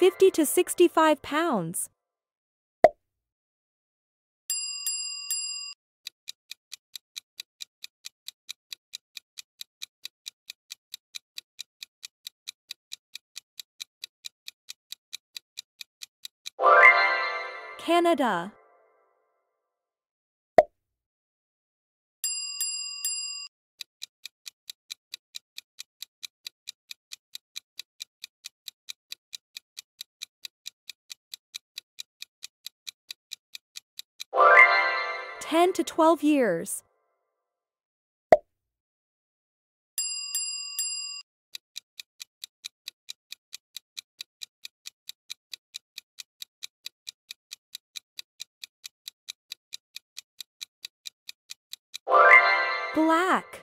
50 to 65 pounds. Canada. Ten to twelve years. Black.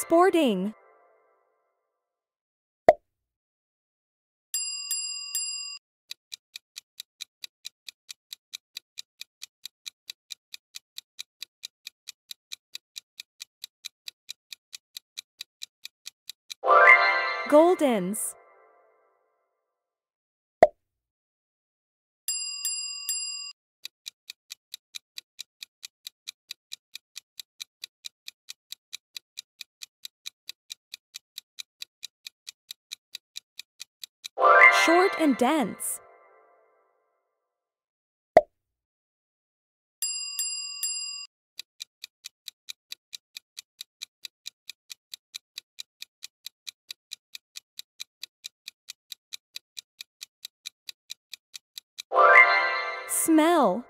Sporting. Goldens. Short and dense. Smell.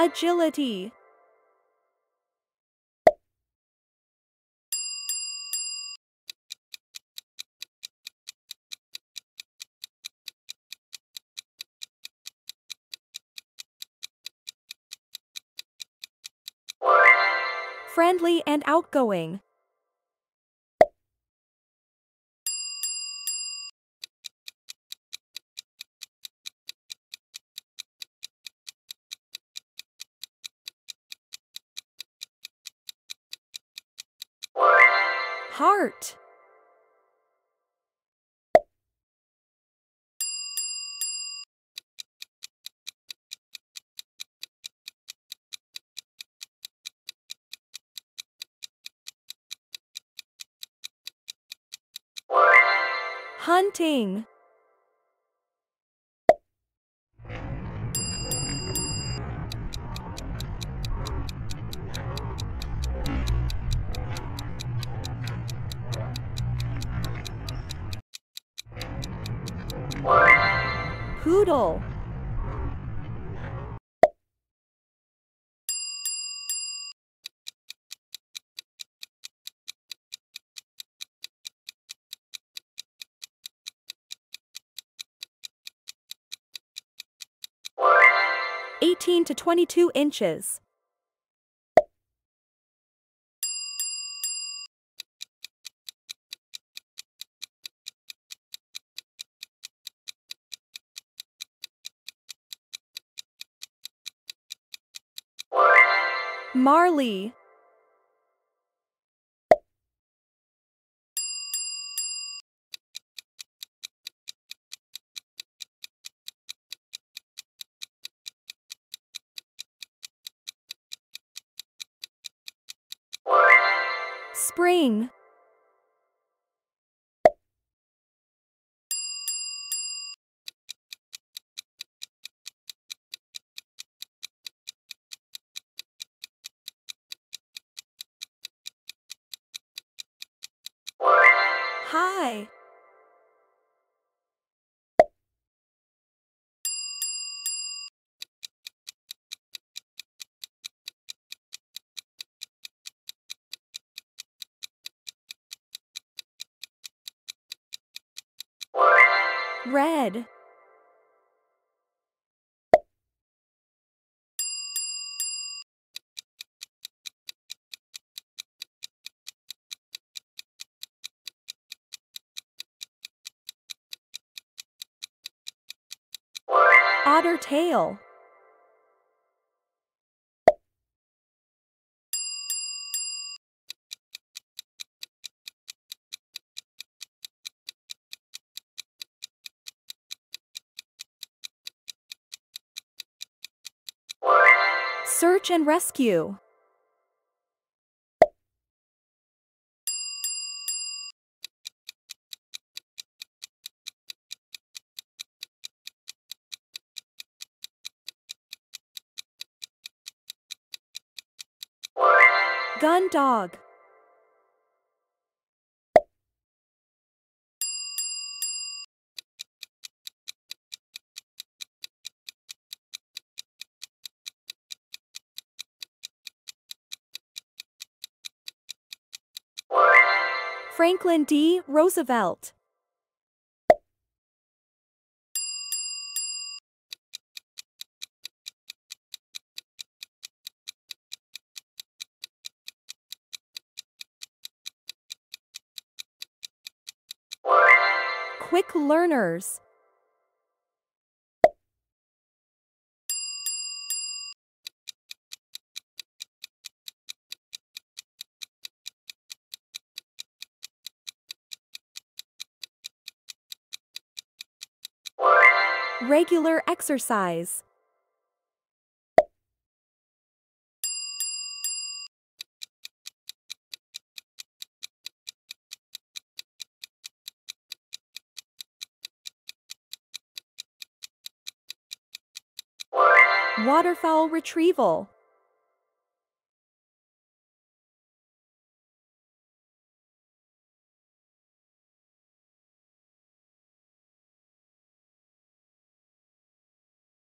Agility. Friendly and outgoing. Heart. Hunting. Poodle. Eighteen to twenty-two inches. Marley. Spring. High. Red. Otter tail. Search and rescue. Gun dog. Franklin D. Roosevelt. Quick learners. Regular exercise. Waterfowl retrieval.